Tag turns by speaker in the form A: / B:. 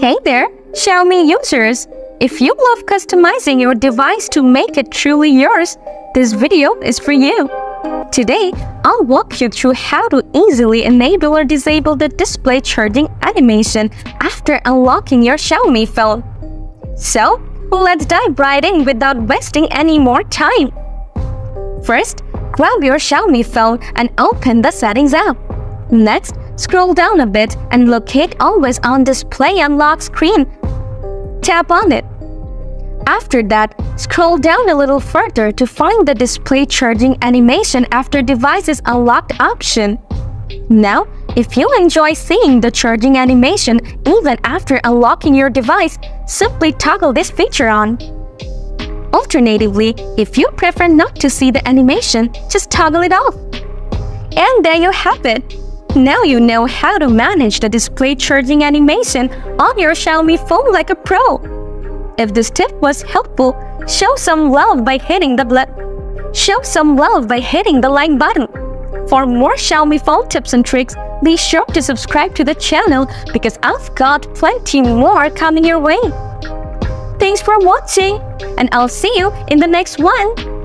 A: Hey there, Xiaomi users! If you love customizing your device to make it truly yours, this video is for you. Today, I'll walk you through how to easily enable or disable the display charging animation after unlocking your Xiaomi phone. So, let's dive right in without wasting any more time. First, grab your Xiaomi phone and open the Settings app. Next, scroll down a bit and locate Always On Display Unlock screen. Tap on it. After that, scroll down a little further to find the display charging animation after device is unlocked option. Now, if you enjoy seeing the charging animation even after unlocking your device, simply toggle this feature on. Alternatively, if you prefer not to see the animation, just toggle it off. And there you have it! Now you know how to manage the display charging animation on your Xiaomi phone like a pro. If this tip was helpful, show some love by hitting the show some love by hitting the like button. For more Xiaomi phone tips and tricks, be sure to subscribe to the channel because I've got plenty more coming your way. Thanks for watching, and I'll see you in the next one.